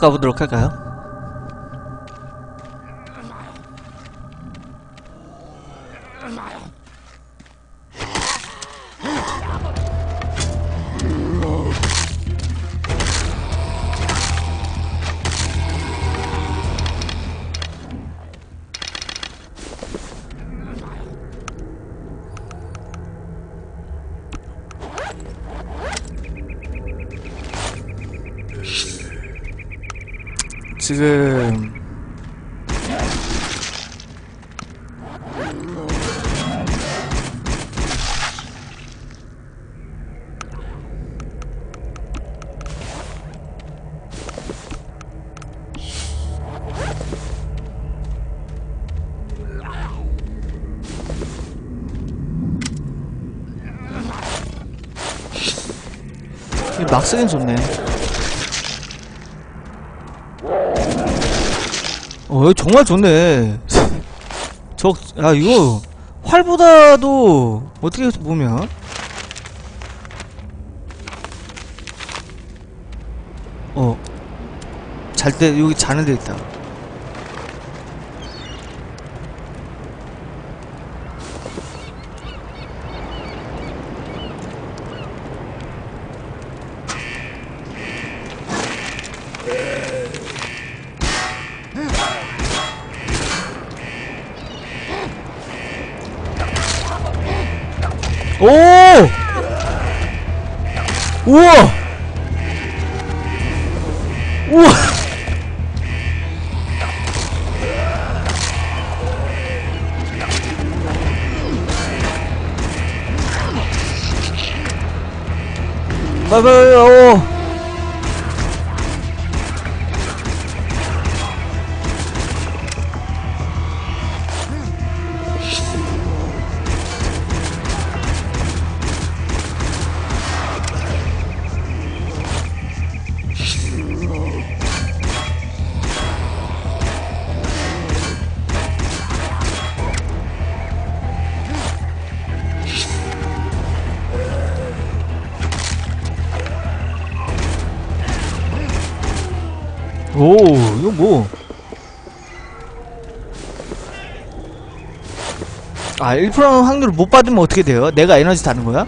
가보도록 할까요? 지금 이막 쓰긴 좋네. 여기 정말 좋네. 저, 야, 이거, 활보다도, 어떻게 보면, 어, 잘 때, 여기 자는 데 있다. 우와! 우와! 봐봐요. 오, 1% 확률을 못 받으면 어떻게 돼요? 내가 에너지 다는 거야?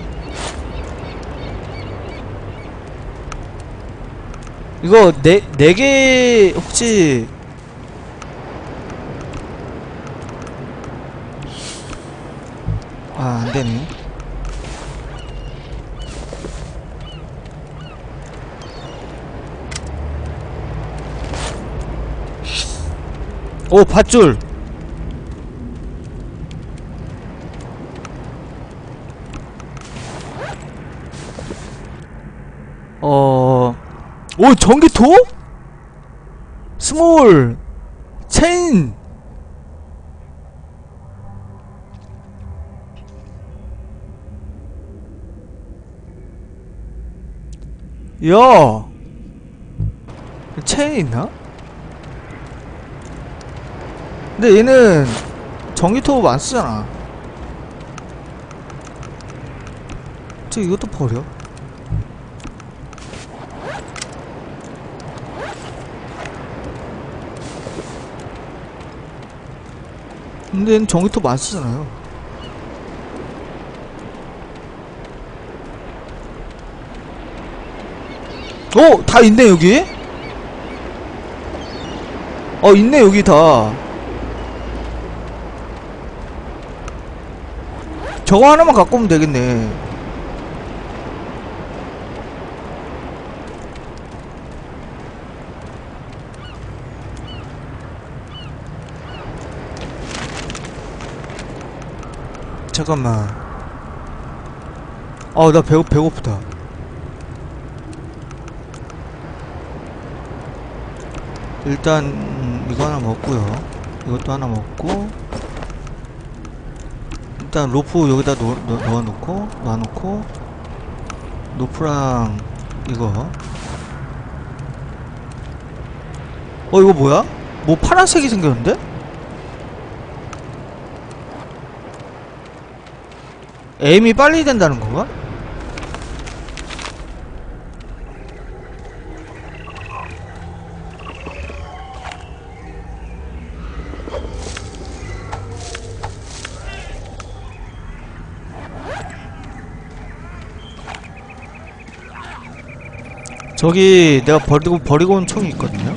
이거 네, 네 개, 혹시. 아, 안 되네. 오, 밧줄. 어, 오, 전기토? 스몰, 체인. 야, 체인 있나? 근데 얘는 전기톱 안 쓰잖아. 저 이것도 버려. 근데 얘는 전기톱 안 쓰잖아요. 어! 다 있네 여기? 어 있네 여기 다 저거 하나만 갖고 오면 되겠네. 잠깐만. 아, 나 배고, 배고프다. 일단, 음, 이거 하나 먹고요. 이것도 하나 먹고. 일단 로프 여기다 넣어놓고 놔놓고 로프랑 이거 어 이거 뭐야? 뭐 파란색이 생겼는데? 에임이 빨리 된다는 건가? 저기 내가 버리고 버리고 온 총이 있거든요.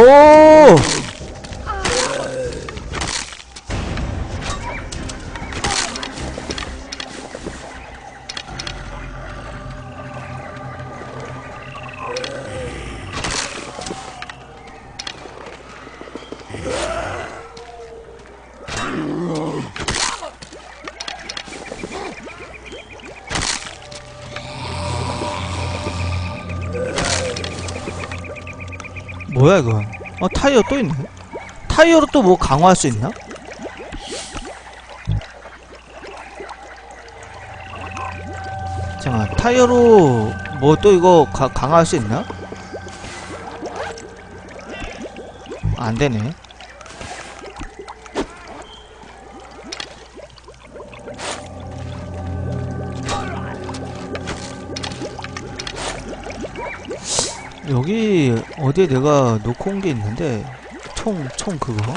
오! 뭐야 이거? 어 타이어 또 있네. 타이어로 또 뭐 강화할 수 있나? 잠깐 타이어로 뭐 또 이거 가, 강화할 수 있나? 아, 안 되네. 여기 어디에 내가 놓고 온 게 있는데 총, 총 그거?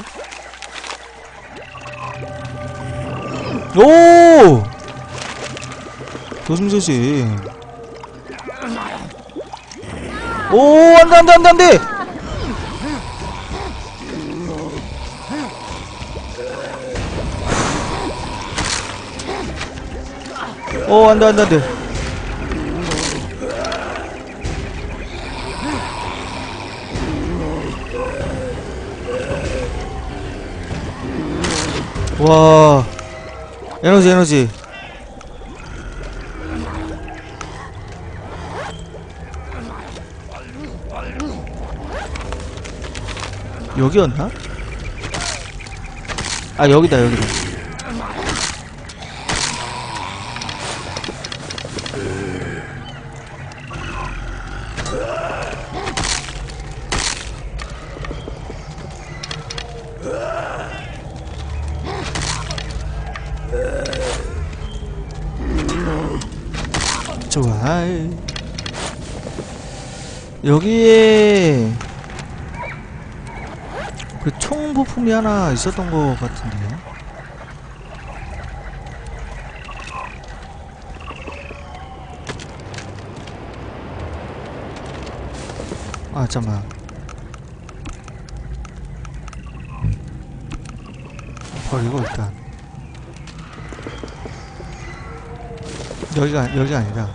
오! 조심조심. 오 안돼 안돼 안돼 안돼! 오 안돼 안돼 안돼 와. 에너지 에너지. 여기였나? 아 여기다 여기다 여기에 그 총 부품이 하나 있었던 것 같은데요. 아 잠깐만. 버리고 일단. 여기가 여기가 아니라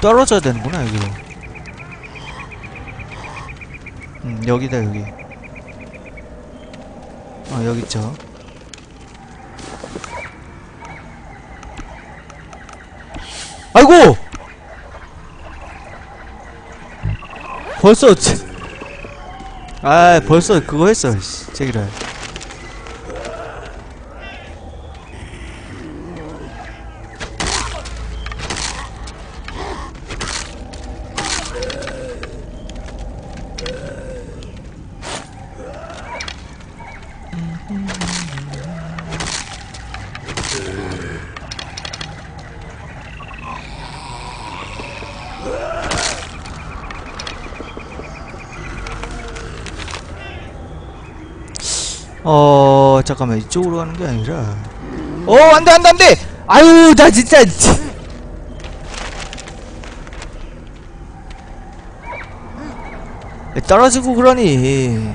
떨어져야 되는구나 여기로 음 여기다 여기. 어 여기 있죠 아이고! 벌써 치- 아 벌써 그거 했어 씨, 제기를 잠깐만 이쪽으로 가는 게 아니라. 어 안돼 안돼 안돼! 아유 나 진짜 떨어지고 그러니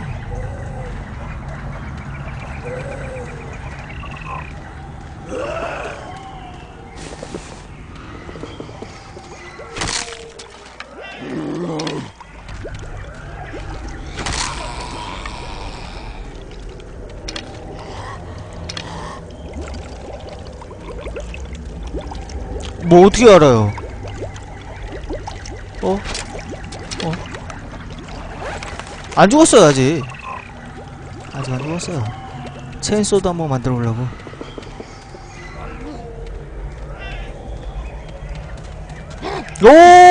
뭐 어떻게 알아요 어? 어? 안 죽었어요 아직 아직 안 죽었어요 체인소도 한번 만들어 보려고 오!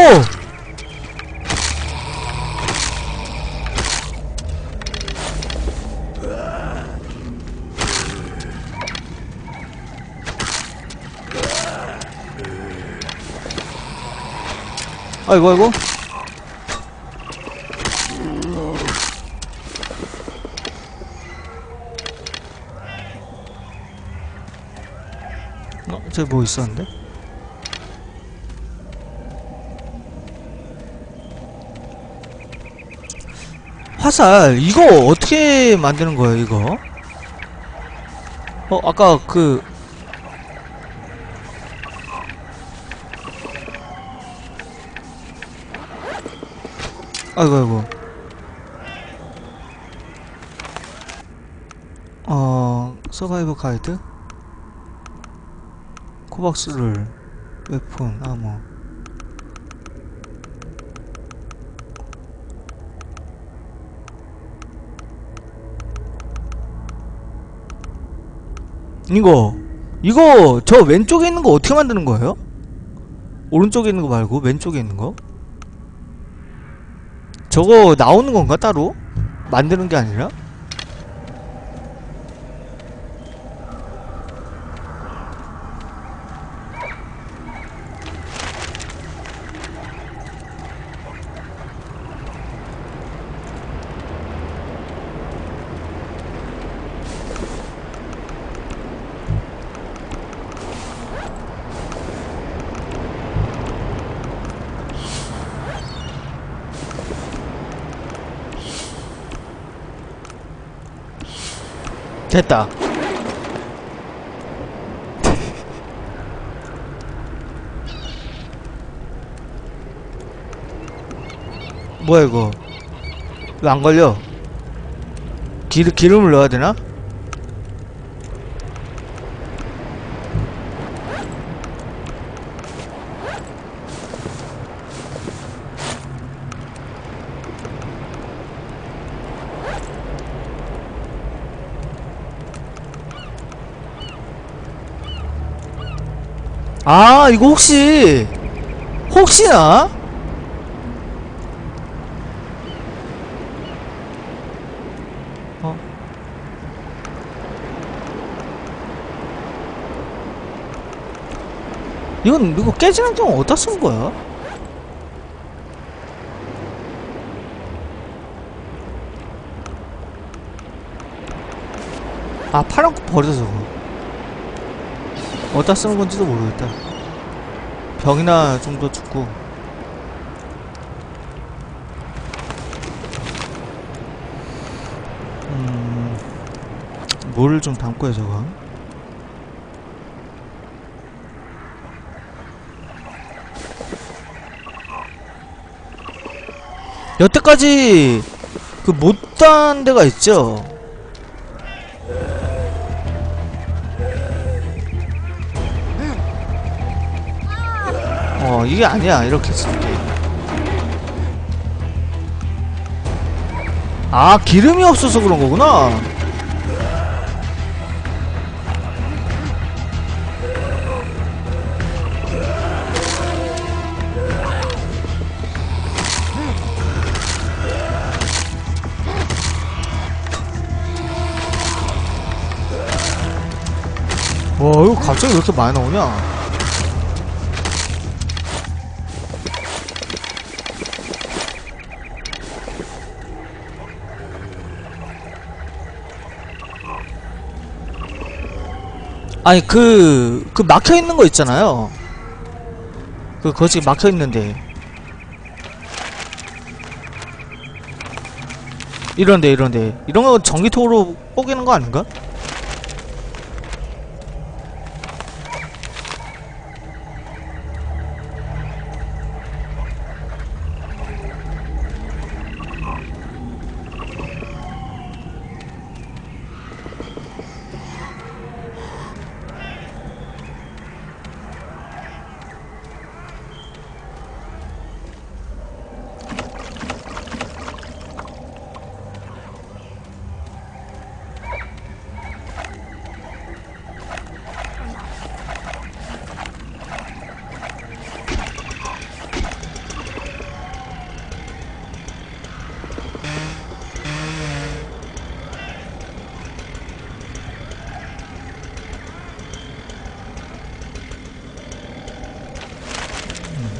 아이고 아이고 어? 저기 뭐 있었는데? 화살 이거 어떻게 만드는 거예요 이거? 어 아까 그 아이고 아이고 어 서바이벌 가이드 코박스를 웨폰 아머 이거 이거 저 왼쪽에 있는 거 어떻게 만드는 거예요? 오른쪽에 있는 거 말고 왼쪽에 있는 거? 저거 나오는 건가 따로? 만드는 게 아니라? 됐다. 뭐야 이거? 왜 안 걸려? 기름 기름을 넣어야 되나? 아 이거 혹시 혹시나 어 이건 이거 깨지는 경우 어디다 쓴 거야? 아 파란 거 버려 저거 어디다 쓰는 건지도 모르겠다. 병이나 좀 더 죽고. 음, 뭐를 좀 담고 해, 저거. 여태까지 그 못단 데가 있죠? 어 이게 아니야. 이렇게 쓸게 아 기름이 없어서 그런 거구나. 와 이거 갑자기 왜 이렇게 많이 나오냐 아니 그, 그 막혀있는 거 있잖아요. 그 거기 막혀있는데. 이런데 이런데. 이런 거 전기통으로 뽀개는 거 아닌가?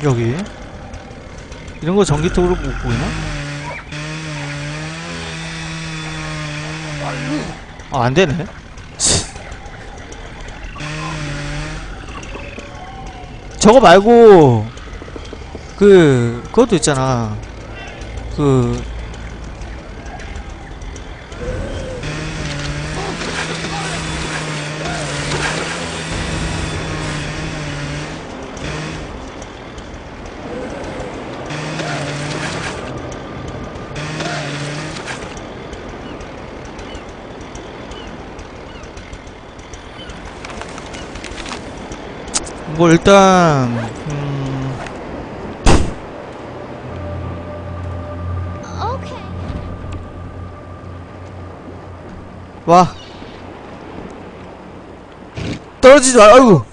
여기 거 전기톱으로 못 보이나? 아, 안 되네. 치. 저거 말고, 그, 그것도 있잖아. 그, 뭐, 일단, 음. 와. 떨어지지 마, 아이고.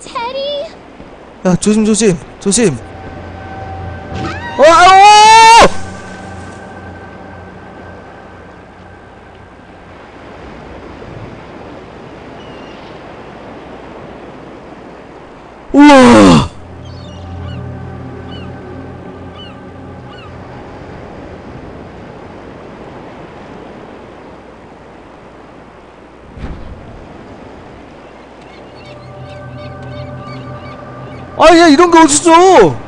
Teddy. 야, 조심, 조심, 조심. 이런 게 어딨어!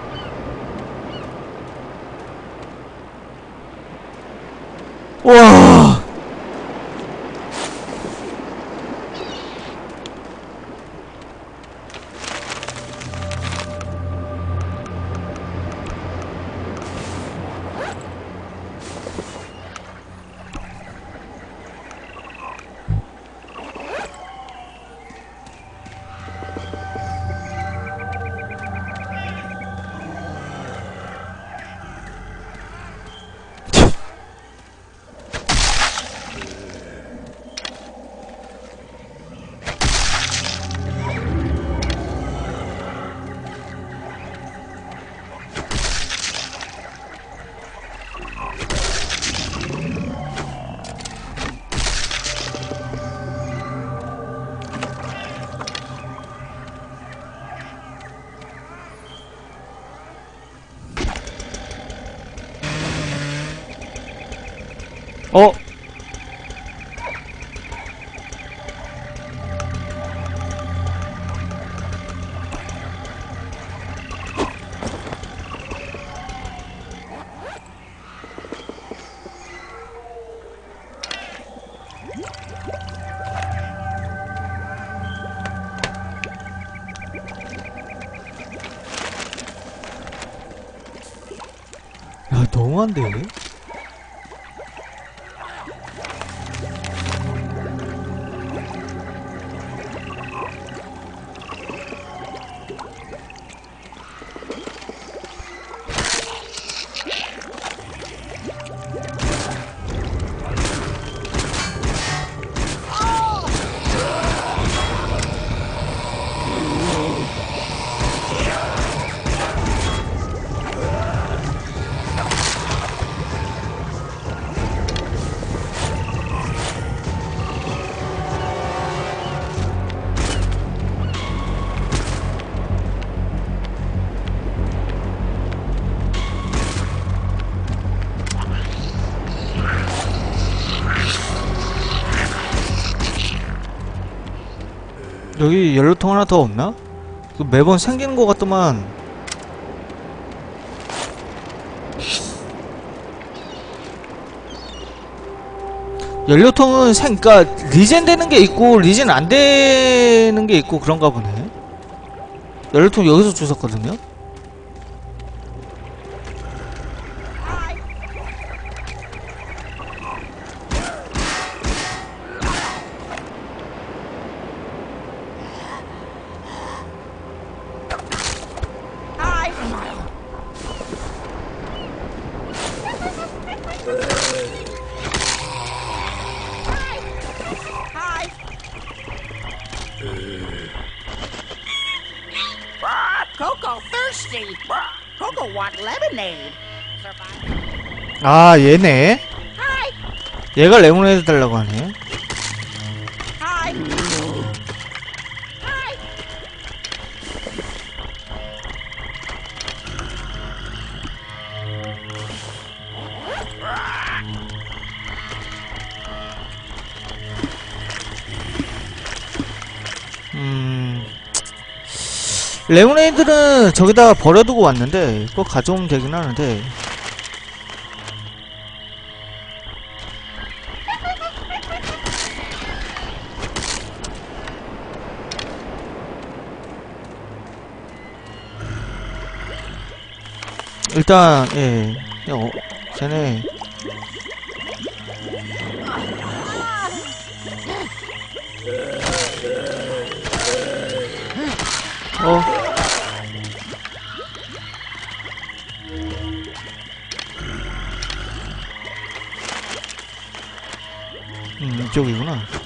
야, 여기 연료통 하나 더 없나? 그 매번 생기는 것 같더만 연료통은 생, 그니까 리젠 되는 게 있고 리젠 안 되는 게 있고 그런가 보네 연료통 여기서 주웠거든요? 아 얘네. 얘가 레모네이드 달라고 하네. 음. 레모네이드는 저기다 버려두고 왔는데 꼭 가져오면 되긴 하는데. 일단 예. 어, 쟤네. 어? 음, 이쪽이구나.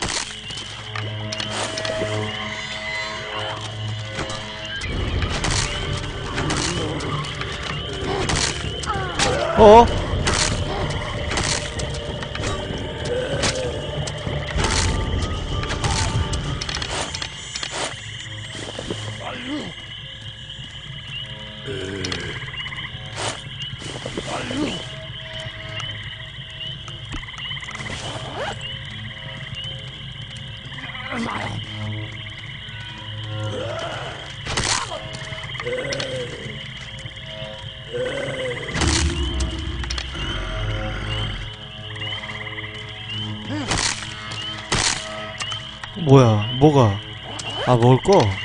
어? 아,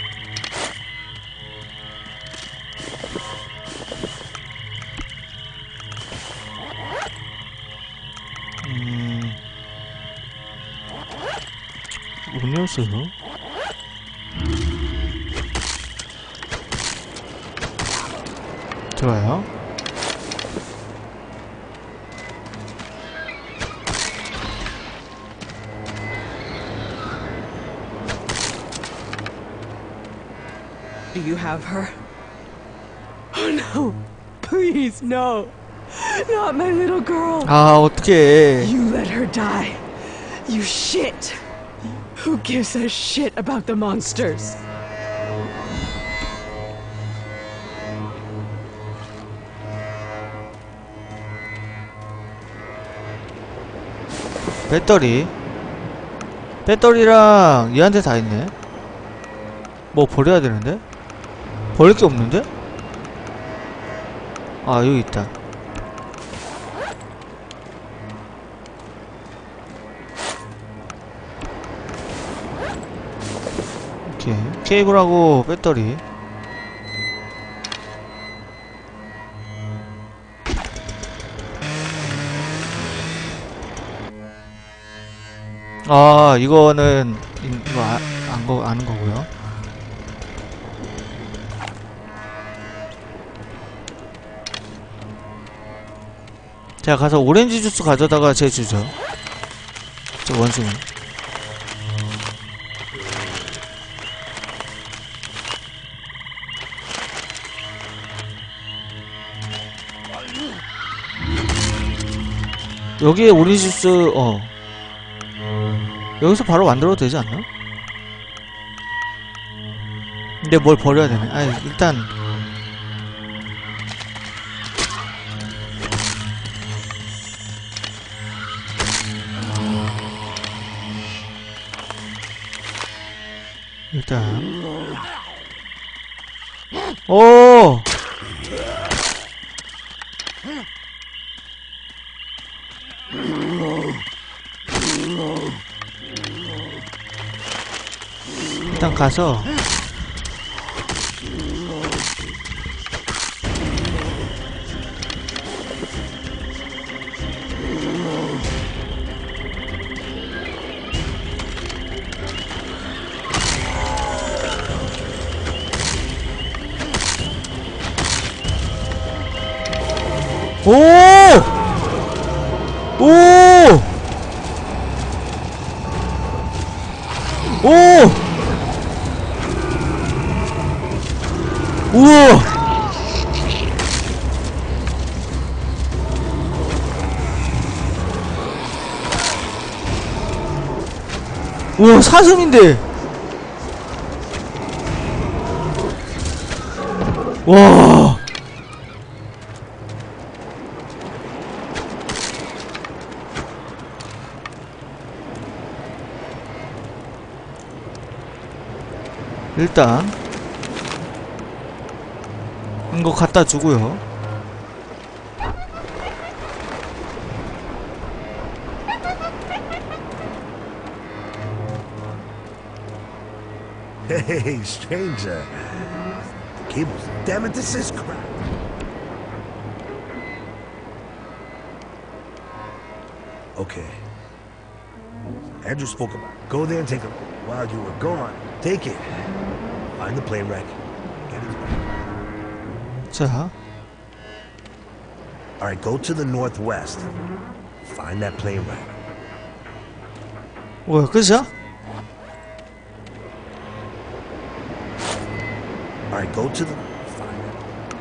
gives a shit about the monsters? 배터리. 배터리랑 얘한테 다 있네. 뭐 버려야 되는데? 버릴 게 없는데? 아, 여기 있다. 케이. 케이블하고 배터리. 아, 이거는, 이- 이거 아, 안 거, 아는 거고요. 자, 가서 오렌지 주스 가져다가 제 주죠. 저 원숭이. 여기에 오렌지 주스, 어. 여기서 바로 만들어도 되지 않나? 근데 뭘 버려야 되네. 아니, 일단. 일단. 오! 가서 오! 오! 사슴인데! 와! 일단 이거 갖다 주고요. hey, stranger. Uh, the cable's... Damn it, this is crap. Okay. Andrew spoke about it. Go there and take a... While you were gone, take it. Find the plane wreck. Get his. So, huh? All right, go to the northwest. Find that plane wreck. Workers, huh?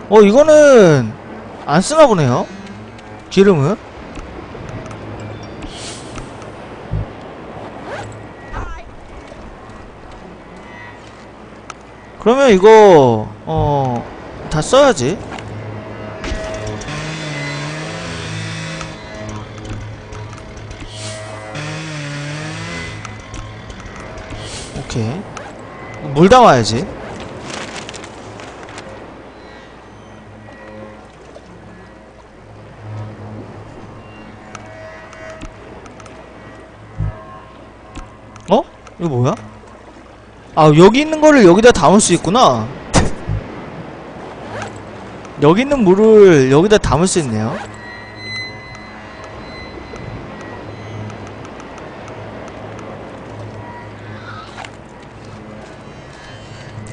어, 이거는 안 쓰나 보네요. 기름은. 그러면 이거 어 다 써야지. 오케이. 물 담아야지. 아 여기 있는 거를 여기다 담을 수 있구나. 여기 있는 물을 여기다 담을 수 있네요.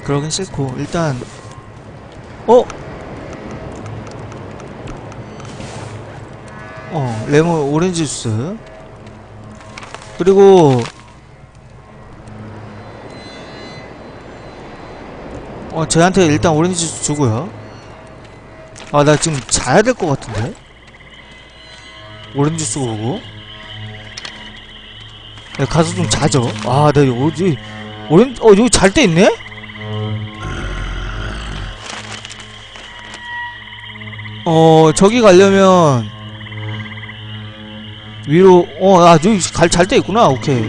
그러긴 싫고 일단 어? 어 레몬 오렌지 주스. 그리고 어 쟤한테 일단 오렌지 주고요. 아 나 지금 자야 될 것 같은데? 오렌지 주스 오고. 야, 가서 좀 자죠. 아나 어디 오렌지 어 여기 잘 때 있네? 어 저기 가려면 위로 어아 저기 잘 때 있구나. 오케이.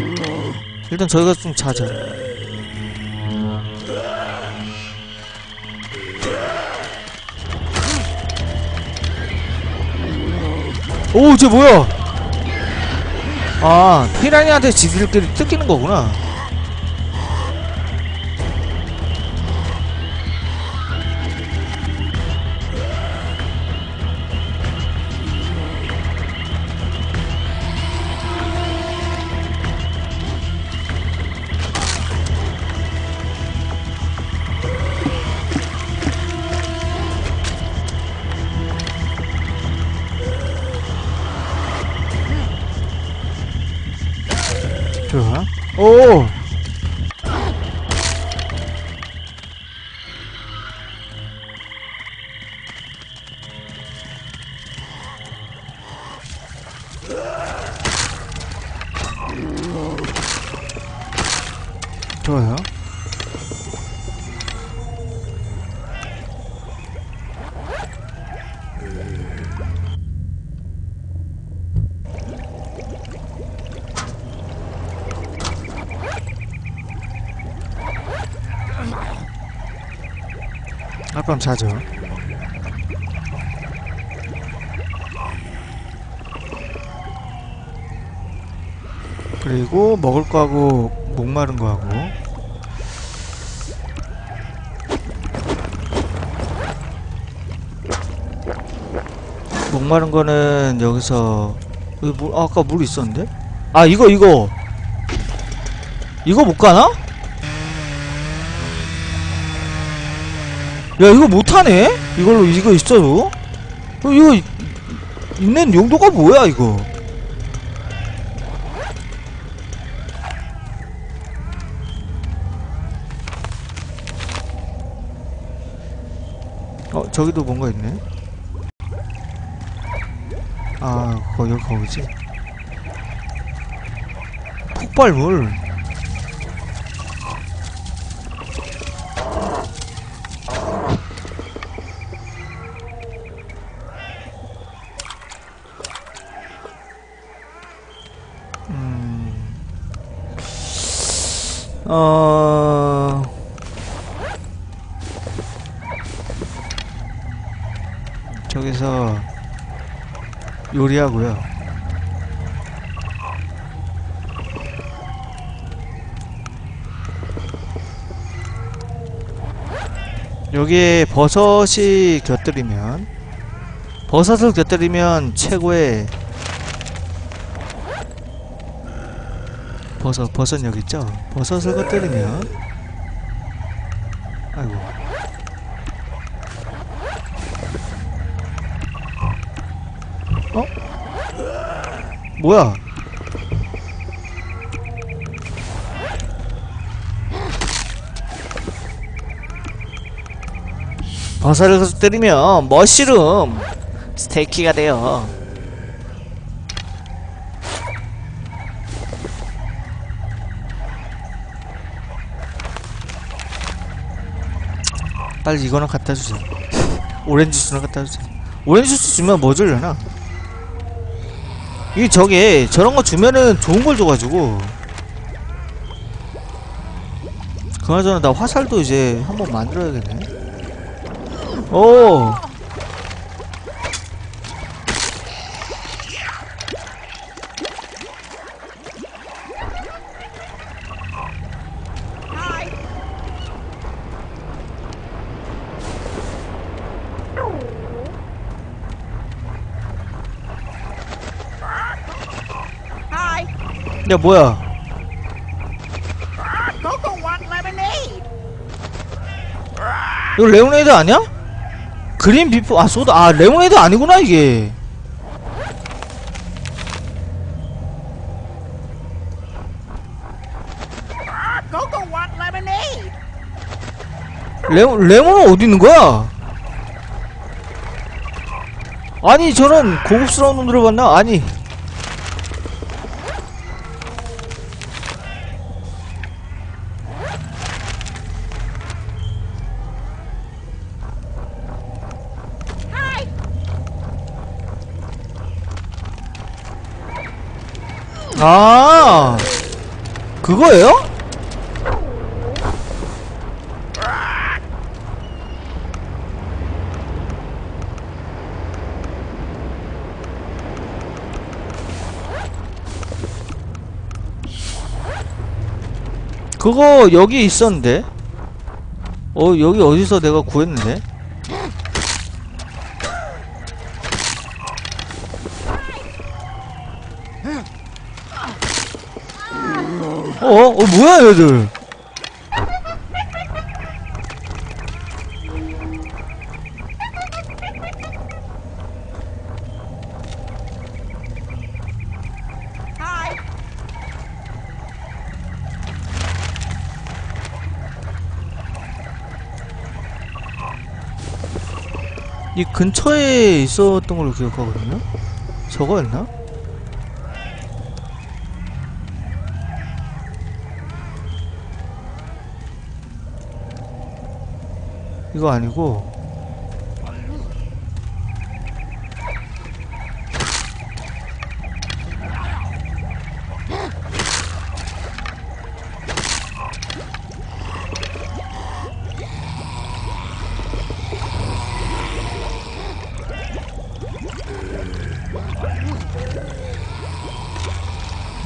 일단 저희가 좀 자자 오, 쟤 뭐야? 아, 피라니한테 지들끼리 뜯기는 거구나. 아빠는 자죠. 그리고 먹을 거 하고 목마른 거 하고 목마른 거는 여기서 아, 아까 물 있었는데? 아 이거 이거 이거 못 가나? 야 이거 못하네? 이걸로 이거 있어도? 어, 이거 이- 있는 용도가 뭐야 이거 어 저기도 뭔가 있네 아 거기 거기지 폭발물 어. 저기서 요리하고요. 여기에 버섯이 곁들이면 버섯을 곁들이면 최고의 버섯 버섯 여기 있죠? 버섯을 곁들이면 아이고 어? 뭐야? 버섯을 곁들이면 머쉬룸 스테이키가 돼요. 빨리 이거는 갖다 주세요. 오렌지 주스는 갖다 주세요. 오렌지 주스 주면 뭐 주려나? 이게 저게 저런 거 주면은 좋은 걸 줘가지고 그나저나 나 화살도 이제 한번 만들어야겠네. 오. 야 뭐야? 이거 레모네이드 아니야? green beef 아 소다 아 레모네이드 아니구나 이게. 레몬 레몬은 어디 있는 거야? 아니 저는 고급스러운 놈들을 봤나? 아니 Hi. 아 그거예요? 그거 여기 있었는데 어 여기 어디서 내가 구했는데 어? 어 뭐야 얘들. 이 근처에 있었던 걸로 기억하거든요 저거였나? 이거 아니고.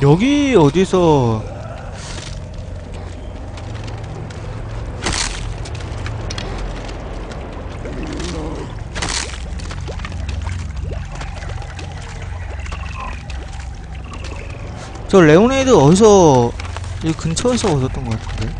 여기 어디서 저 레오네이드 어디서 이 근처에서 얻었던 것 같은데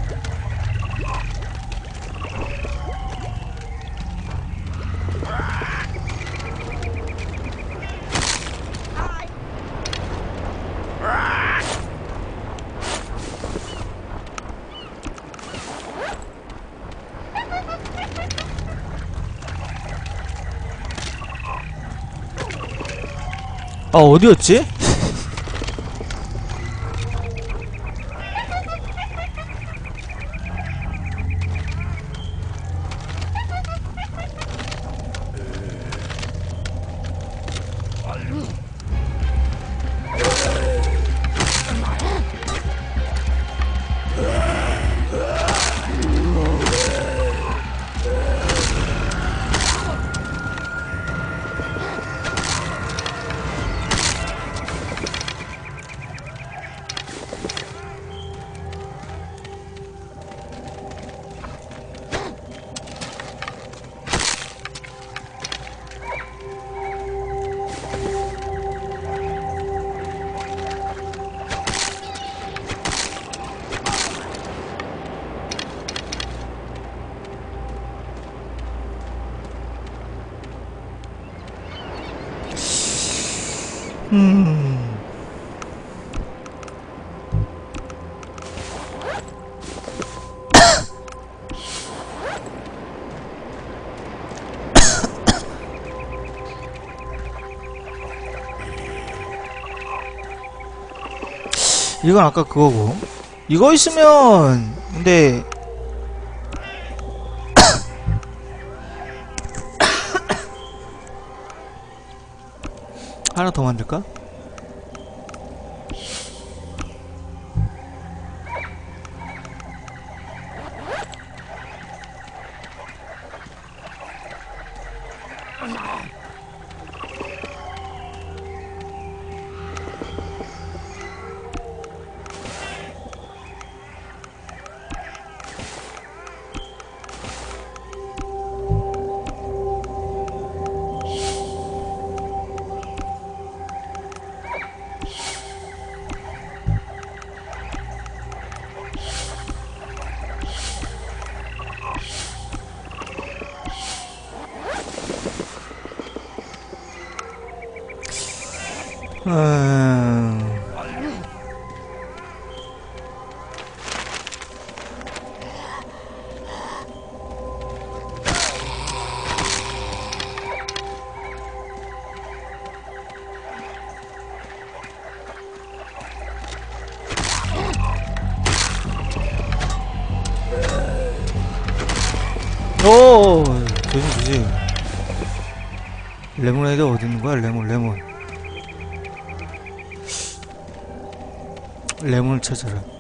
아 어디였지? 이건 아까 그거고. 이거 있으면, 근데, 하나 더 만들까? 레몬에이드 어디 있는 거야? 레몬, 레몬. 레몬을 찾아라.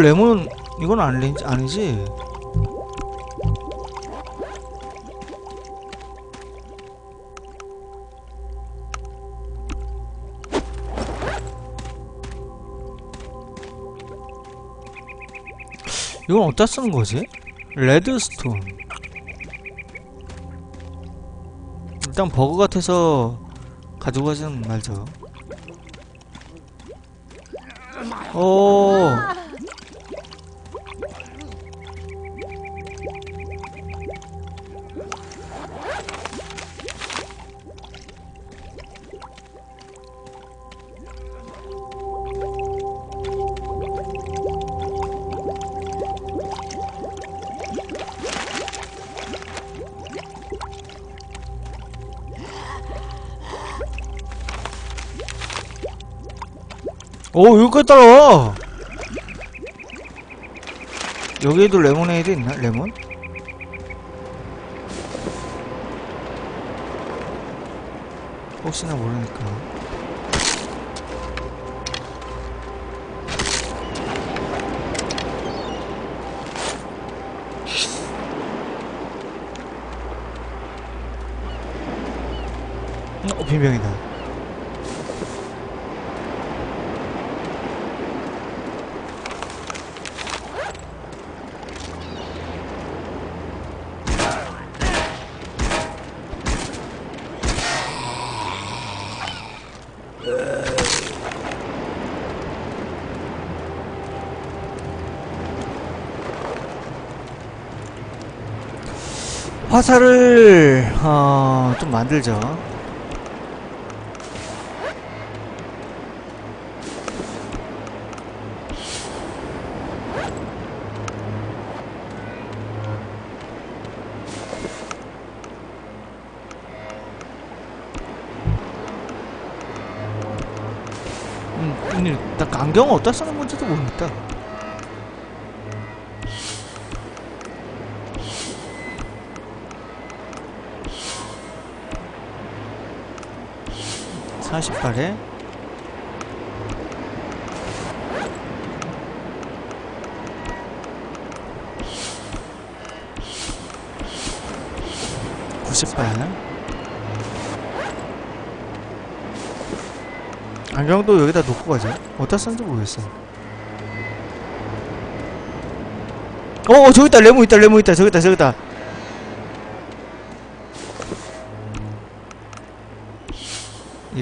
레몬, 이건 아니, 아니지? 이건 어디다 쓰는 거지? 레드스톤. 일단 버그 같아서 가지고 가지는 말죠. 오. 오, 여기까지 따라와! 여기에도 레모네이드 있나? 레몬? 혹시나 모르니까. 어, 빈병이다. 화살을 어, 좀 만들죠. 음, 근데 나 강경은 어디다 쓰는 건지도 모르겠다. 48에? 98회 안경도 여기다 놓고 가자. 어디다 쓰는지 모르겠어 어, 어 저기 있다. 레몬 있다. 레몬 있다. 저기 있다. 저기 있다.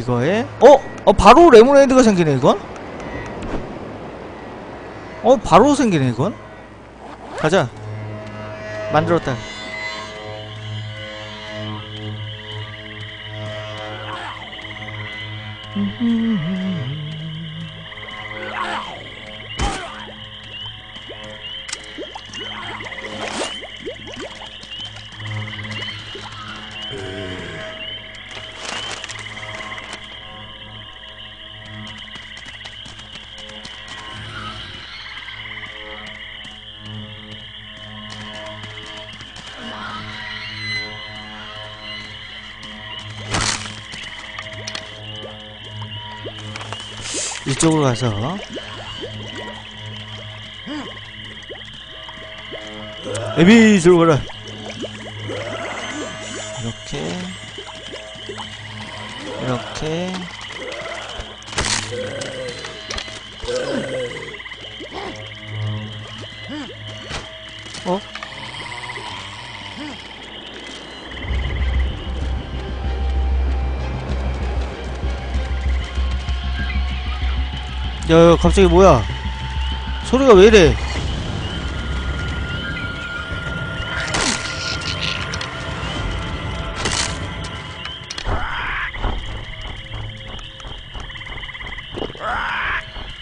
이거에 어? 어 바로 레모네이드가 생기네 이건? 어 바로 생기네 이건? 가자 만들었다 이쪽으로 가서. 에비 들어가라. 이렇게. 이렇게 야, 야 갑자기 뭐야? 소리가 왜 이래?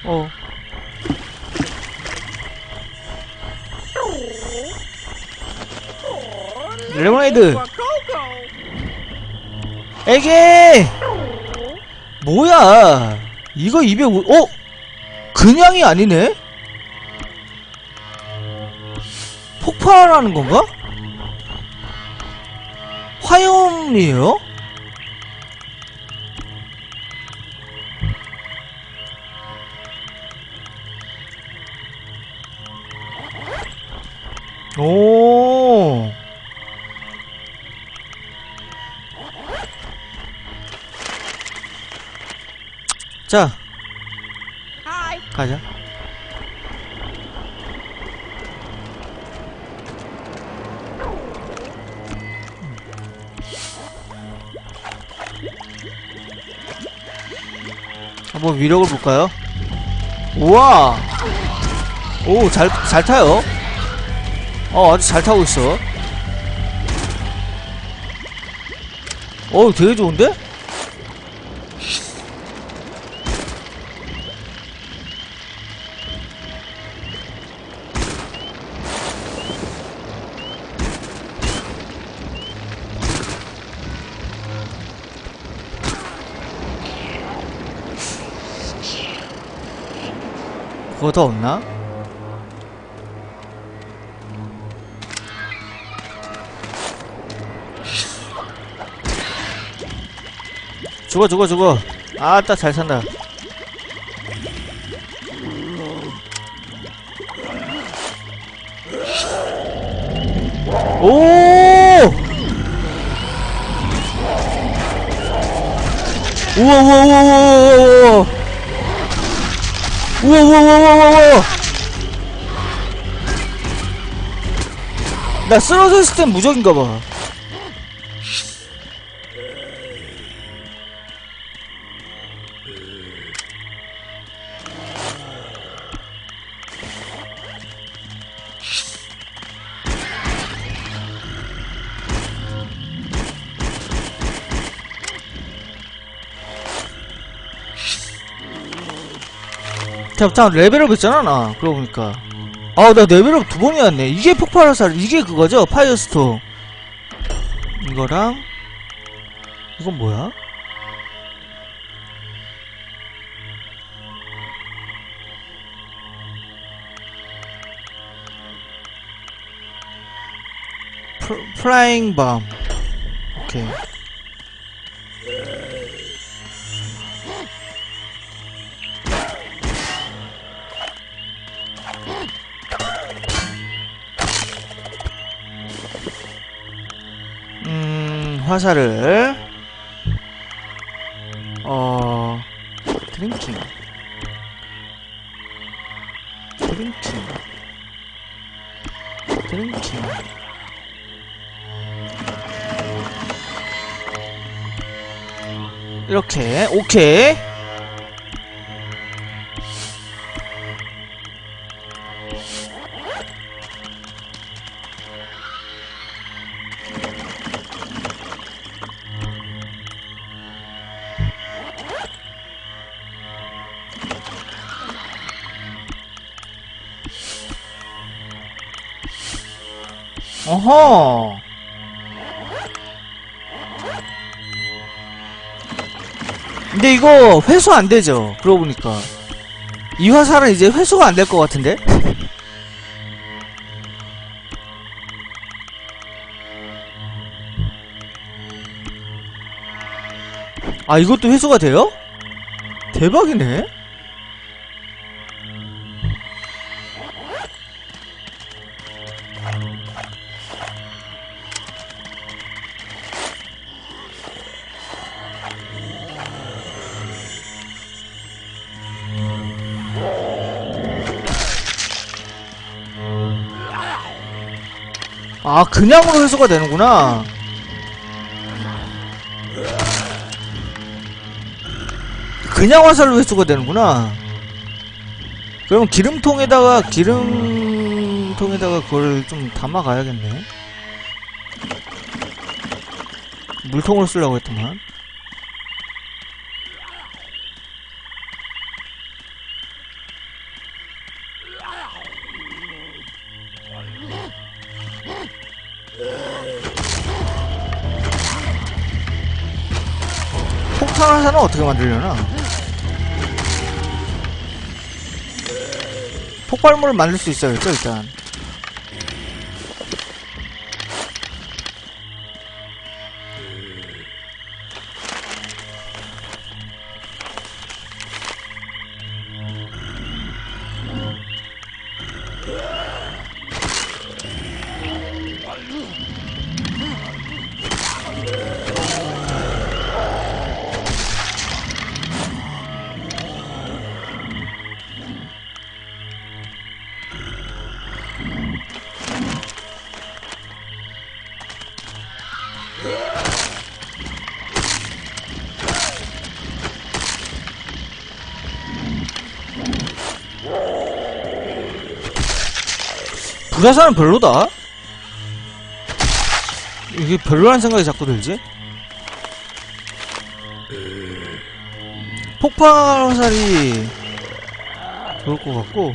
어. 레모네이드. 에게! 뭐야? 이거 205 어? 그냥이 아니네? 폭발하는 건가? 화염이에요? 오 자. 가자. 한번 위력을 볼까요? 우와! 오, 잘, 잘 타요. 어, 아주 잘 타고 있어. 어우, 되게 좋은데? 그거 더 없나? 죽어 죽어 죽어. 아따 잘 산다. 오! 우와 우와 우와 우와 우와 우와 우와 우와 우와 나 쓰러져 있을 땐 무적인가봐 자, 자, level up 했잖아, 나. 그러고 보니까. 아, 나 레벨업 두 번이었네. 이게 폭발화살, 이게 그거죠? firestorm. 이거랑, 이건 뭐야? 플, flying bomb. 오케이. 화살을 어... 트림킹. 트림킹. 트림킹. 이렇게 오케이. 어허 근데 이거 회수 안 되죠. 그러고 보니까. 이 화살은 이제 회수가 안 될 것 같은데? 아 이것도 회수가 돼요? 대박이네 아 그냥으로 회수가 되는구나. 그냥 화살로 회수가 되는구나. 그러면 기름통에다가 기름통에다가 그걸 좀 담아 가야겠네. 물통으로 쓰려고 했더만 화살은 어떻게 만들려나? 폭발물을 만들 수 있어야겠죠, 일단. 불화살은 별로다. 이게 별로라는 생각이 자꾸 들지? 폭발 화살이 좋을 것 같고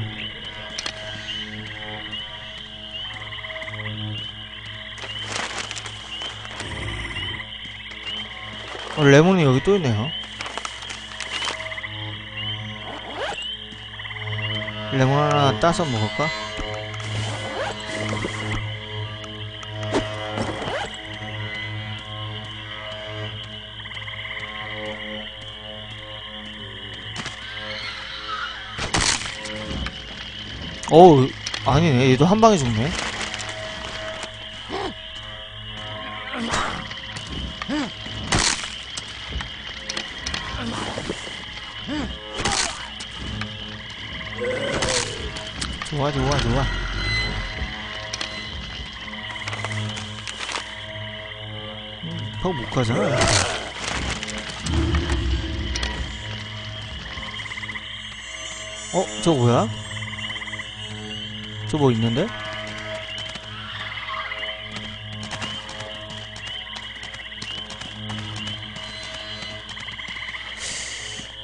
어, 레몬이 여기 또 있네요 레몬 하나 따서 먹을까? 어우 아니네 얘도 한 방에 죽네 좋아 좋아 좋아 음, 더못 가잖아 어? 저거 뭐야? 저 뭐 있는데?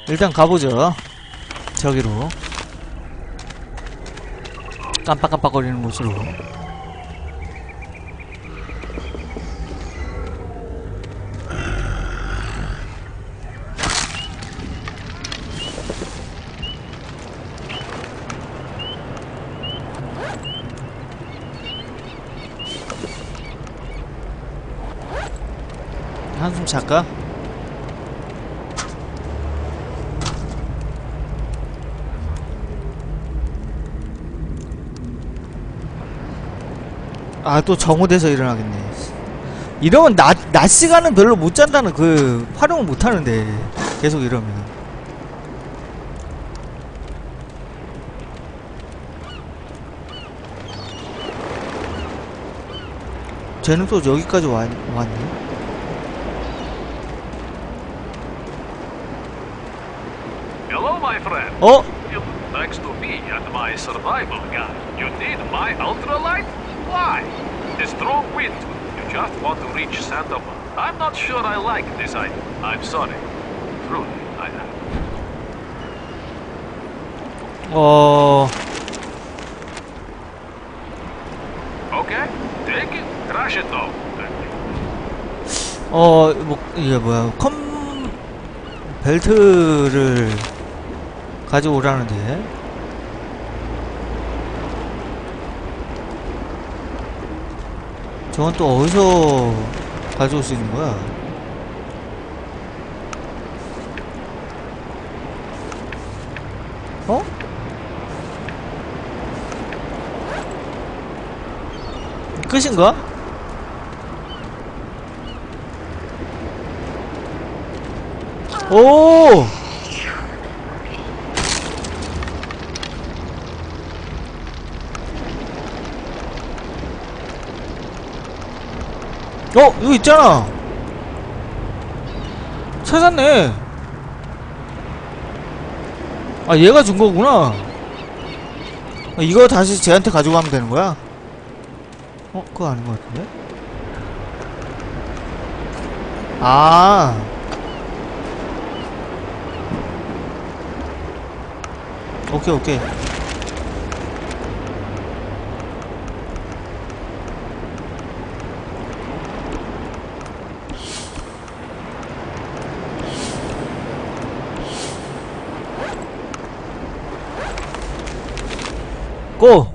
일단 가보죠. 저기로. 깜빡깜빡거리는 곳으로. 잘 아, 또 정오돼서 일어나겠네. 이러면 낮, 낮 시간은 별로 못 잔다는 그, 활용을 못 하는데. 계속 이러면. 쟤는 또 여기까지 와, 왔네. 어? Next to me and my survival guide. You need my ultralight? Why? The strong wind. You just want to reach Sandoval. I'm not sure I like this item. I'm sorry. Truly, I am. 어, Okay? Take it. Crash it though. 어, 뭐, 이게 뭐야. 컴, 벨트를 가져오라는데. 저건 또 어디서 가져올 수 있는 거야? 어? 끝인가? 오! 어, 이거 있잖아. 찾았네. 아, 얘가 준 거구나. 아, 이거 다시 쟤한테 가져가면 되는 거야? 어, 그거 아닌 것 같은데? 아. 오케이, 오케이. 고!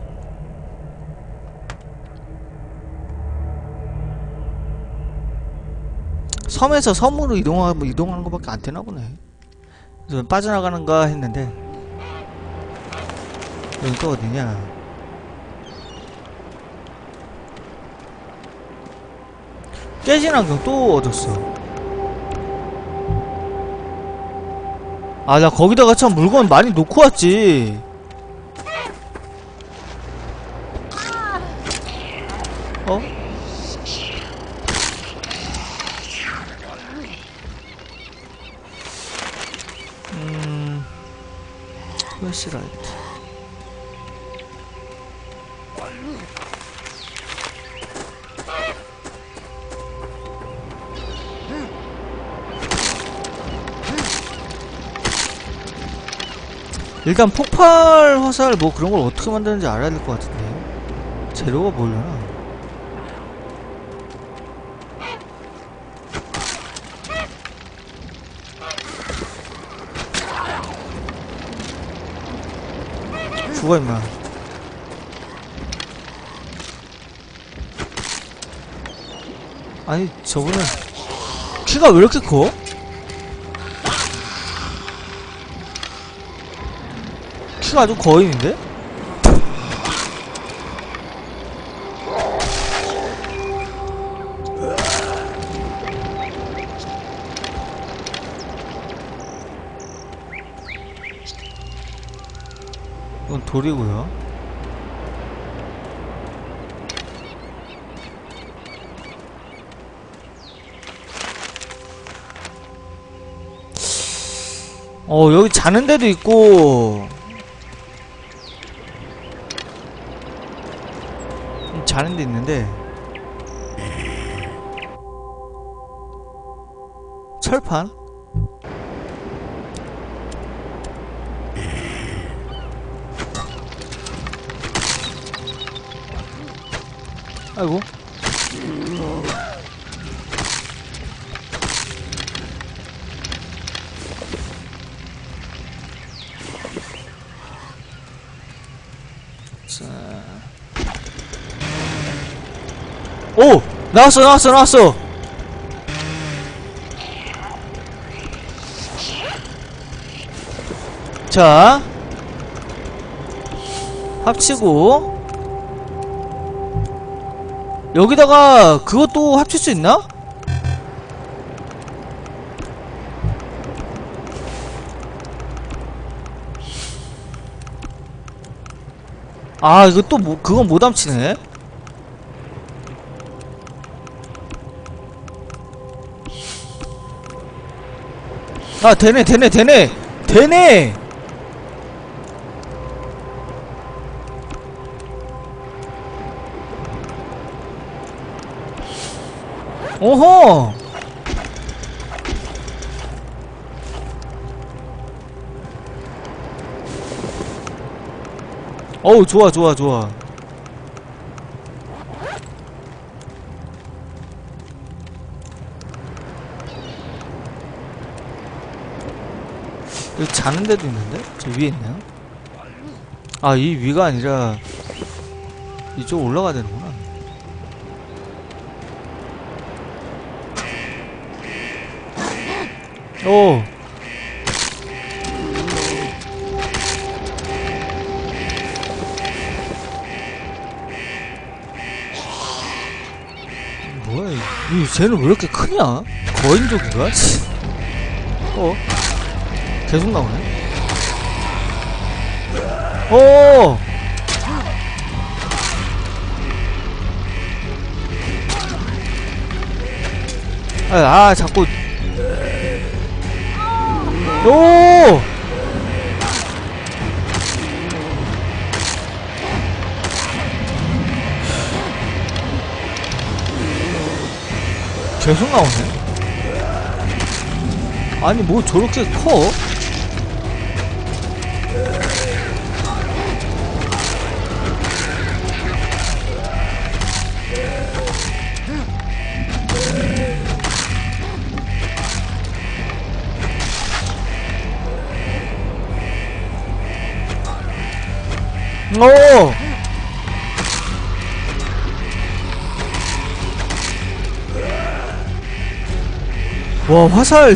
섬에서 섬으로 이동하, 뭐 이동하는 것밖에 안 되나 보네. 그래서 빠져나가는가 했는데. 여기 또 어디냐? 깨진 안경 또 얻었어. 아, 나 거기다가 참 물건 많이 놓고 왔지. 일단 폭발 화살 뭐 그런 걸 어떻게 만드는지 알아야 될 것 같은데 재료가 뭐려나? 죽어 임마 아니 저분은 키가 왜 이렇게 커? 키가 아주 거인인데? 이건 돌이고요. 어 여기 자는 데도 있고 음, 자는 데 있는데 철판? 아이고 오! 나왔어 나왔어 나왔어 자 합치고 여기다가 그것도 합칠 수 있나? 아 이거 또 뭐, 그건 못 합치네 아 되네 되네 되네. 되네. 오호. 어우 좋아 좋아 좋아 여기 자는 데도 있는데? 저 위에 있나요? 아 이 위가 아니라 이쪽 올라가야 되는구나 오 뭐야 이, 이 쟤는 왜 이렇게 크냐? 거인족인가? 어? 계속 나오네 오! 아, 아 자꾸 오! 계속 나오네. 아니 뭐 저렇게 커? 오! 와 화살.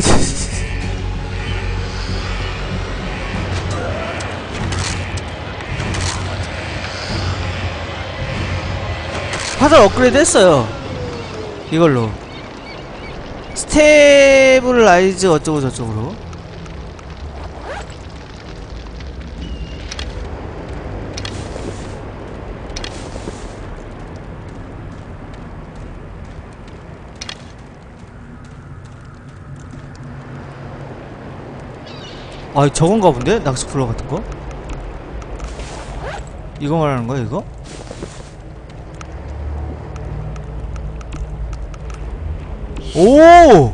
화살 업그레이드 했어요. 이걸로. 스테블라이즈 어쩌고 저쩌고로 아 저건가 본데? 낚시쿨러 같은 거? 이거 말하는 거야 이거? 오!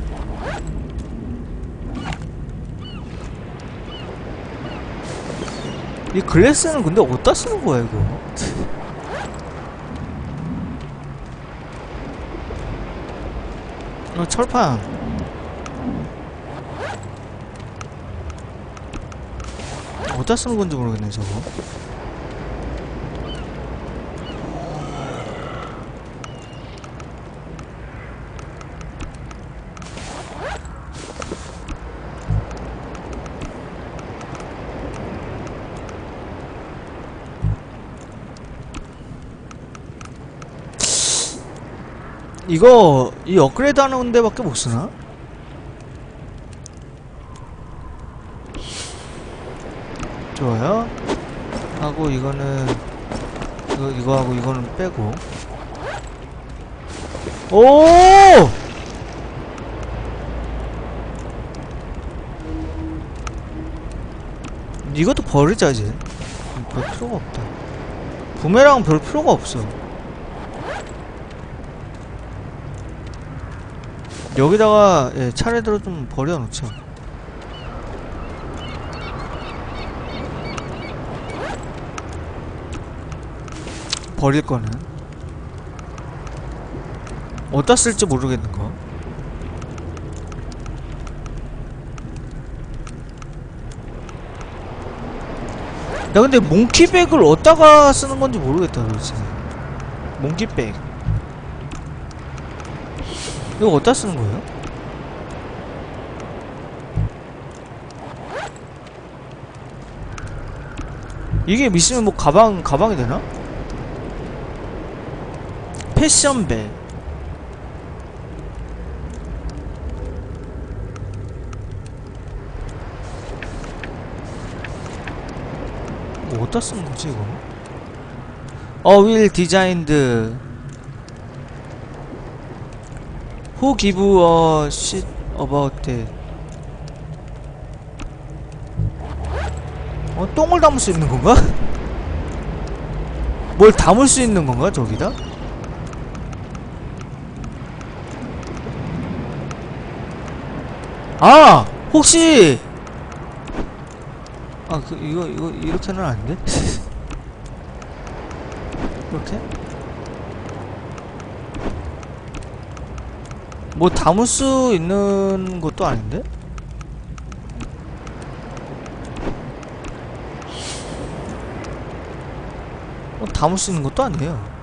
이 글래스는 근데 어디다 쓰는 거야 이거? 어 철판 어디다 쓰는 건지 모르겠네 저거 이거 이 업그레이드 하는 데밖에 못 쓰나? 좋아요. 하고 이거는 이거 이거 하고 이거는 빼고. 오! 이것도 버리자 이제. 별 필요가 없다. 부메랑은 별 필요가 없어. 여기다가 예, 차례대로 좀 버려놓자. 버릴 거는 어디다 쓸지 모르겠는 거. 나 근데 몽키백을 어디다가 쓰는 건지 모르겠다 도대체. 몽키백. 이거 어디다 쓰는 거예요? 이게 있으면 뭐 가방 가방이 되나? 패션백 뭐 어디다 쓰는 거지 이거? 어 will designed who give a shit about that 어, 똥을 담을 수 있는 건가? 뭘 담을 수 있는 건가, 저기다? 아! 혹시! 아, 그, 이거, 이거, 이렇게는 아닌데? 이렇게? 뭐 담을 수 있는 것도 아닌데? 뭐 담을 수 있는 것도 아니에요.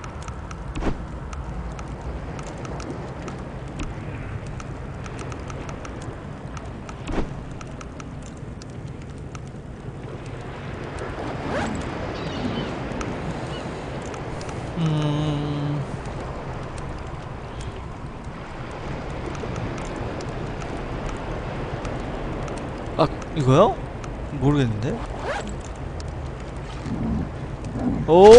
음... 아, 이거요? 모르겠는데? 오!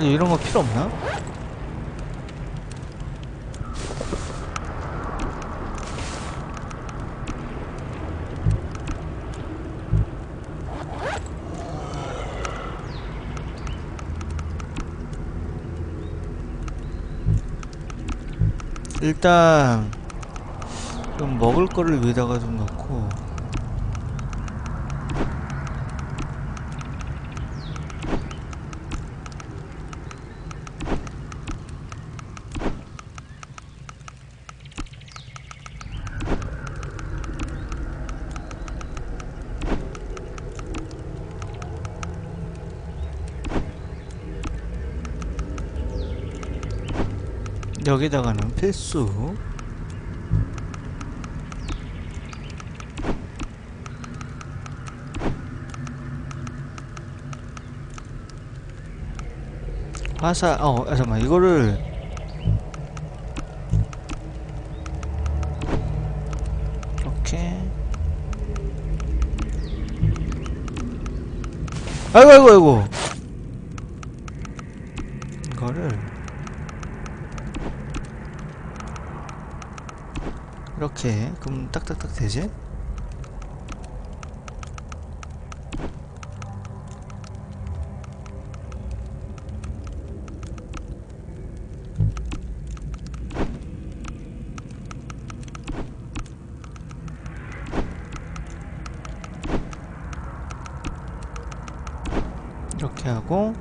이런 거 필요 없나? 일단 좀 먹을 거를 위에다가 좀 넣고 여기다가는 필수. 화사 어 아, 잠깐만. 이거를 이렇게. 아이고 아이고 아이고 이거를 이렇게 그럼 딱딱딱 되지? 이렇게 하고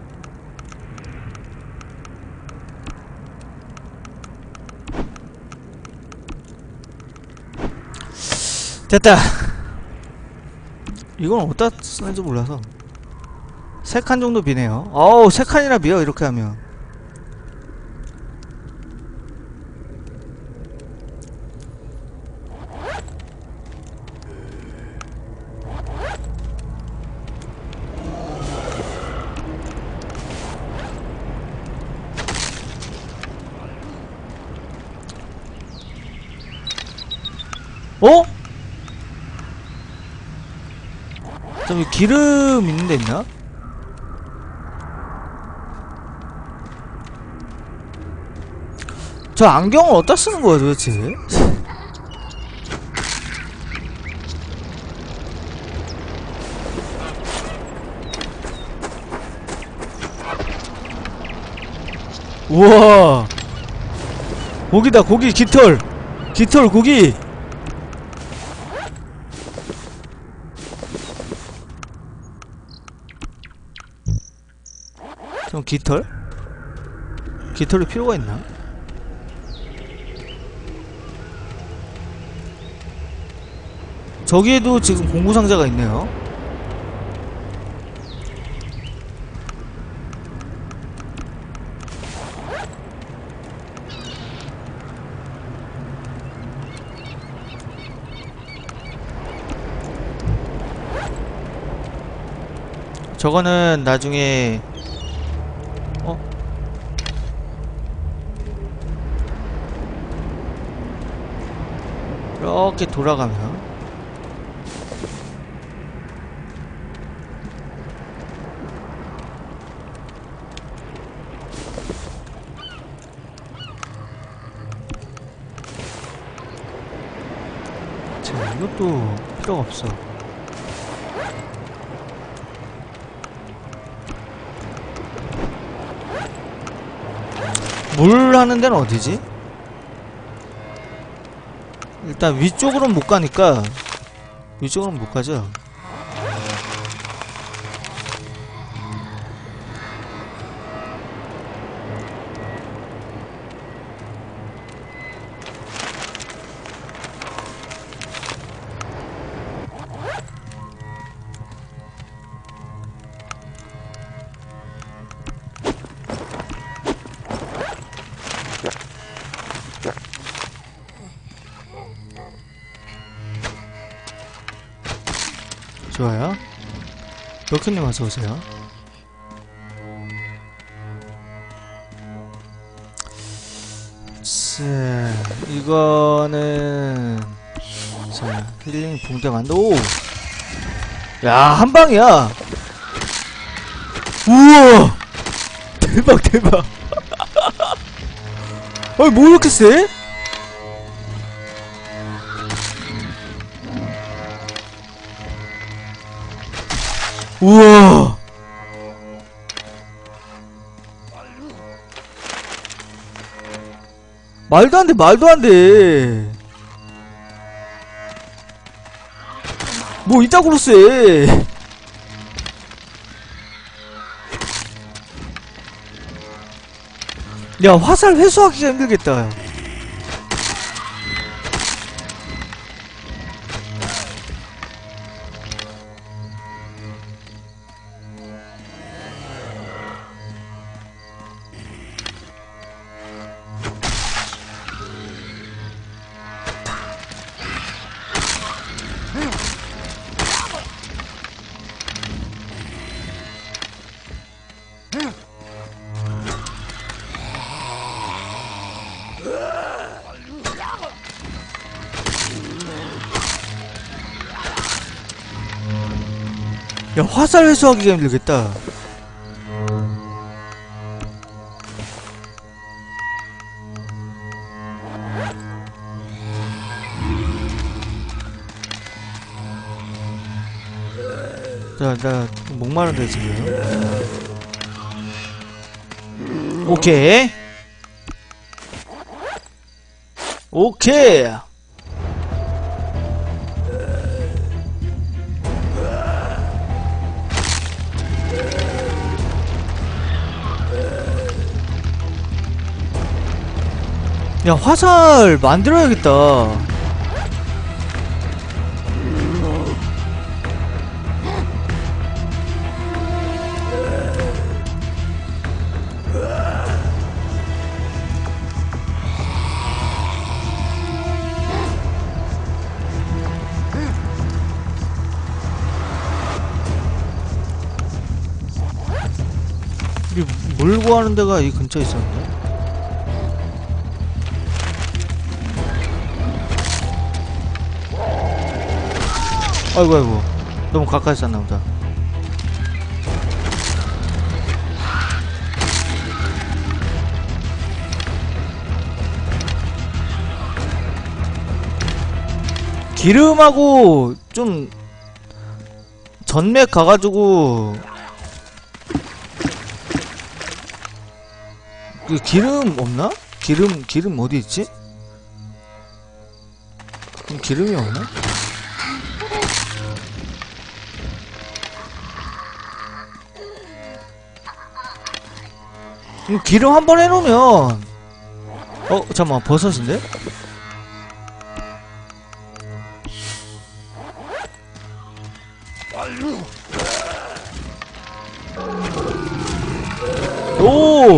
됐다. 이건 어디다 쓰는지 몰라서. 세 칸 정도 비네요. 어우 세 칸이나 비어 이렇게 하면 어? 좀 기름 있는 데 있나? 저 안경을 어디다 쓰는 거야 도대체? 우와 고기다 고기 깃털 깃털 고기 좀 깃털? 깃털이 필요가 있나? 저기에도 지금 공구상자가 있네요 저거는 나중에 어? 이렇게 돌아가면 자 이것도 필요가 없어 물 하는 데는 어디지? 일단 위쪽으로는 못 가니까 위쪽으로는 못 가죠. 로켓님 어서 오세요. 자, 이거는 자 힐링 붕대. 오, 야 한 방이야. 우와, 대박 대박. 아니 뭐 이렇게 세? 말도 안 돼, 말도 안 돼. 뭐 이따구로 쎄. 야, 화살 회수하기가 힘들겠다. 야, 화살 회수하기가 힘들겠다. 자, 나 목마른데 지금. 오케이. 오케이. 야, 화살 만들어야겠다. 이게 뭘 구하는 데가 이 근처에 있었네. 아이고 아이고 너무 가까이 쌌나 보다 기름하고 좀 전맥 가가지고 그 기름 없나? 기름 기름 어디 있지? 음, 기름이 없나? 이거 기름 한 번 해놓으면 어 잠깐만 버섯인데? 오!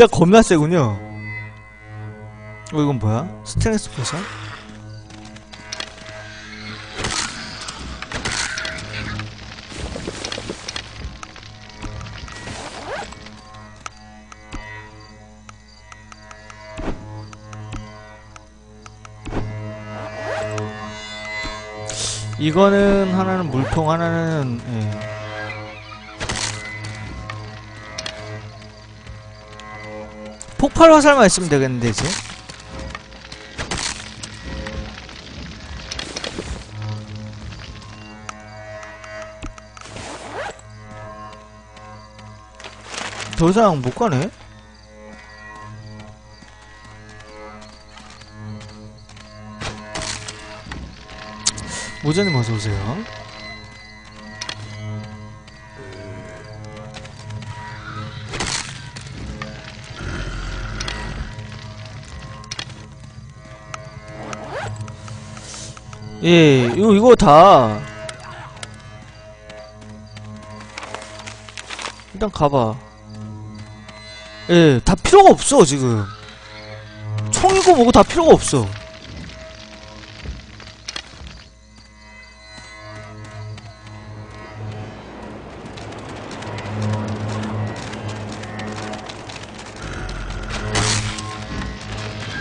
진짜 겁나 세군요 어 이건 뭐야？스테레스 포션? 이거는 하나는 물통 하나는 예. 폭발 화살만 있으면 되겠는데 이제 더 이상 못 가네 모자님 어서 오세요. 예, 이거 이거 다 일단 가봐. 예, 다 필요가 없어 지금. 총이고 뭐고 다 필요가 없어.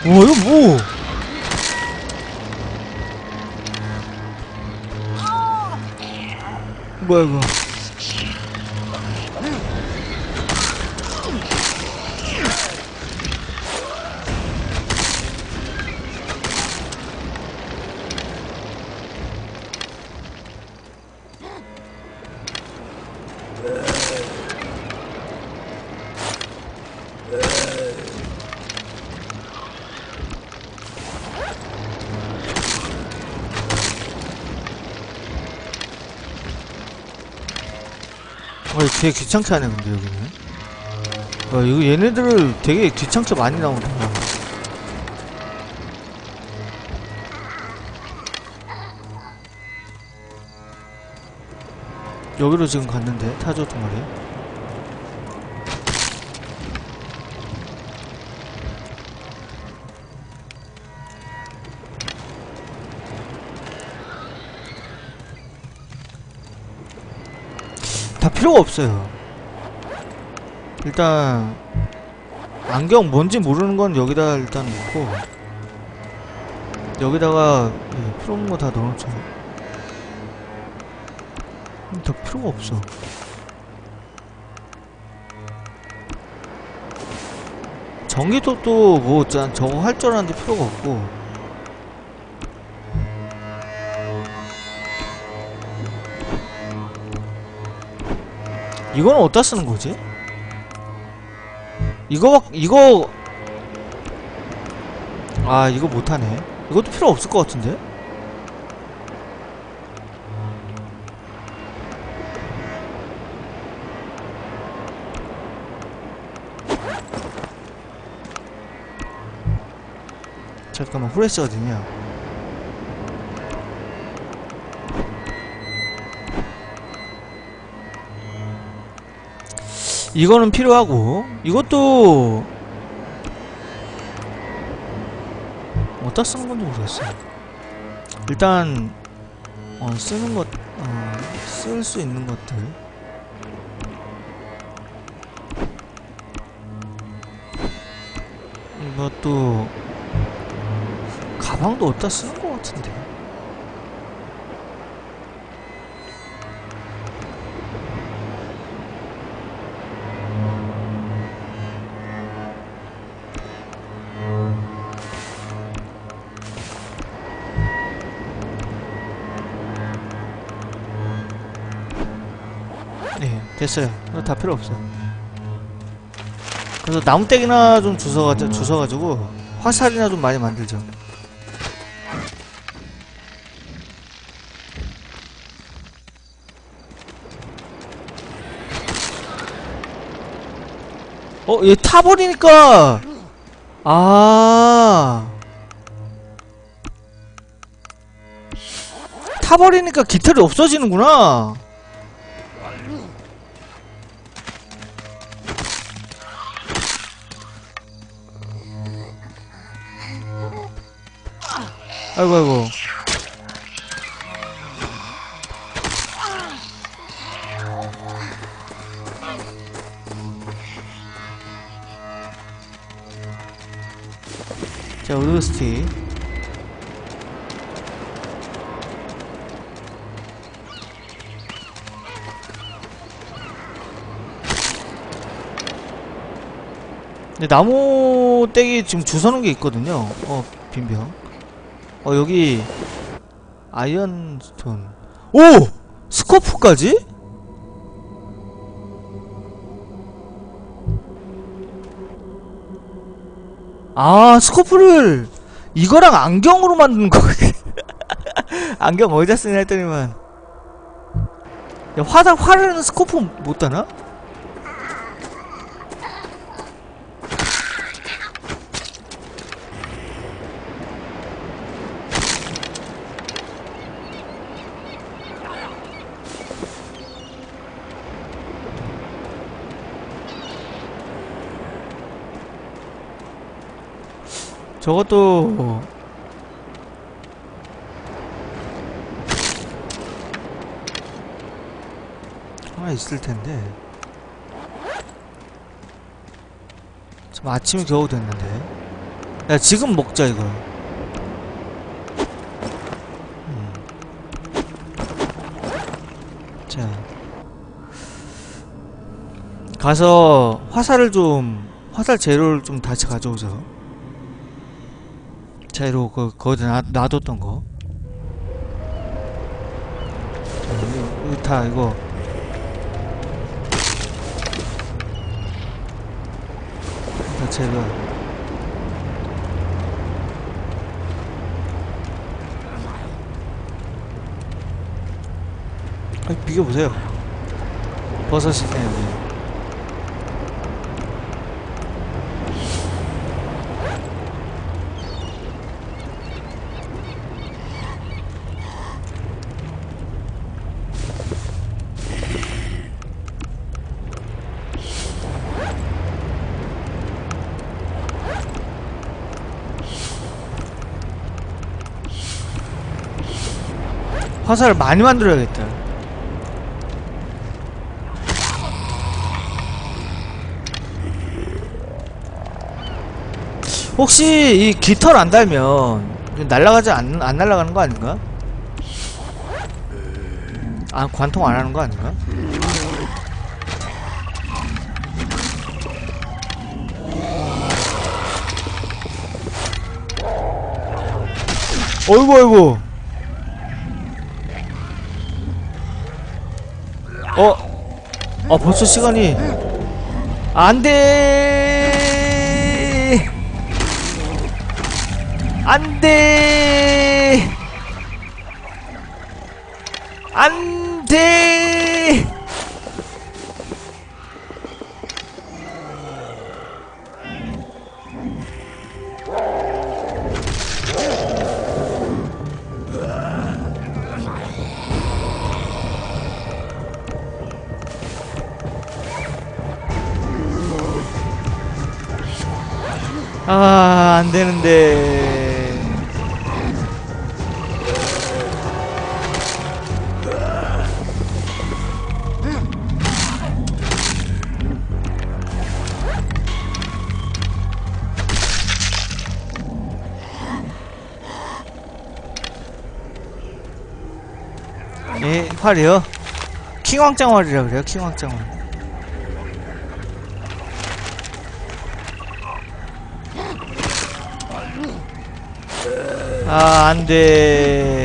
와 이거 뭐 뭐야 이거 되게 귀찮게 하네, 근데, 여기는. 어, 이거 얘네들을 되게 귀찮게 많이 나온다. 여기로 지금 갔는데, 타조 두 마리. 필요가 없어요. 일단 안경 뭔지 모르는 건 여기다 일단 놓고 여기다가 예, 필요 없는 거 다 넣어놓자. 음, 다 필요가 없어. 전기도 또뭐 저거 할 줄 알았는데 필요가 없고 이거는 어디다 쓰는 거지? 이거 이거 아 이거 못하네. 이것도 필요 없을 것 같은데? 잠깐만 후레쉬 어디냐 이거는 필요하고 이것도 어디다 쓰는 건지 모르겠어 일단 어, 쓰는 것, 어, 쓸 수 있는 것들. 이것도 가방도 어디다 쓰는 것 같은데 됐어요. 다 필요 없어요. 그래서 나무떼기나 좀 주워가지고, 주워가지고 화살이나 좀 많이 만들죠. 어, 얘 타버리니까 아 타버리니까 깃털이 없어지는구나. 아이고 아이고. 자 우드스틱 근데 나무 떼기 지금 주워놓은 게 있거든요. 어 빈병. 어, 여기, 아이언스톤. 오! 스코프까지? 아, 스코프를 이거랑 안경으로 만드는 거. 안경 어디다 쓰냐 했더니만. 야, 화살, 화르는 스코프 못 따나? 저것도 하나 있을 텐데. 지금 아침이 겨우 됐는데. 야 지금 먹자 이거. 음. 자. 가서 화살을 좀 화살 재료를 좀 다시 가져오자 자이로 그 거기다 놔, 놔뒀던 거. 자, 이거, 이거 다 이거. 다 제가. 아, 비교 보세요. 버섯이 있네. 화살을 많이 만들어야겠다. 혹시 이 깃털 안 달면 날아가지 안, 안 날아가는 거 아닌가? 아 관통 안 하는 거 아닌가? 어이구 어이구 어? 아 벌써 시간이. 안돼. 안돼. 안돼 되는데 예, 활이요? 킹왕짱 활이라 그래요, 킹왕짱 활. 아, 안 돼.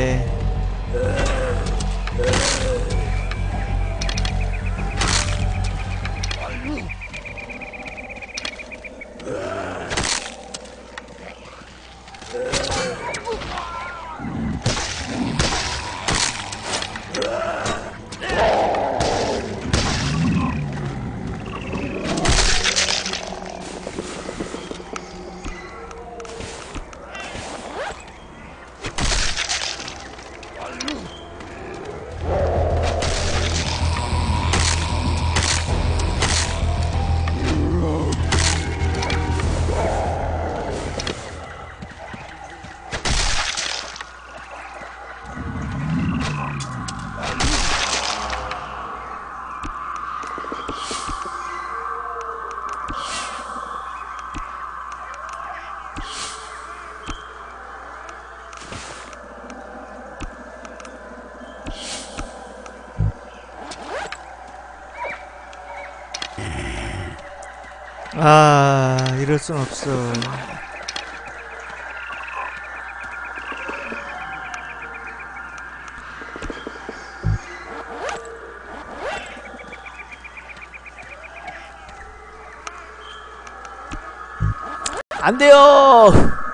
순 없어. 안 돼요!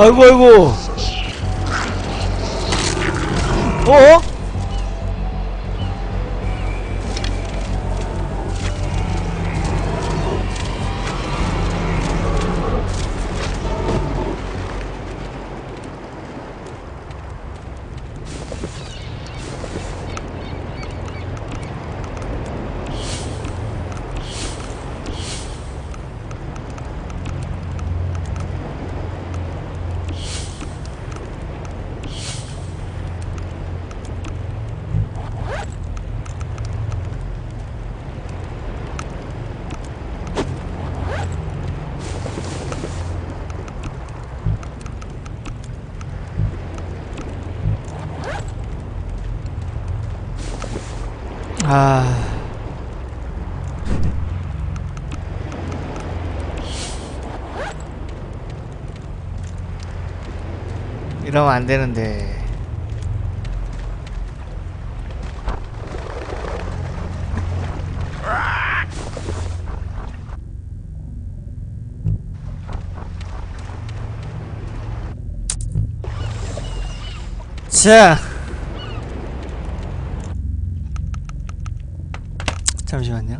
아이고, 아이고. 이러면 안 되는데. 자. 잠시만요.